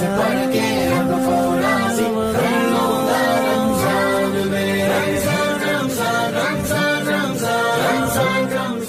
Ramzan, Ramzan, Ramzan, Ramzan, Ramzan, Ramzan,